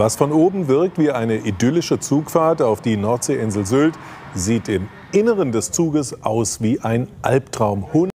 Was von oben wirkt wie eine idyllische Zugfahrt auf die Nordseeinsel Sylt, sieht im Inneren des Zuges aus wie ein Albtraum.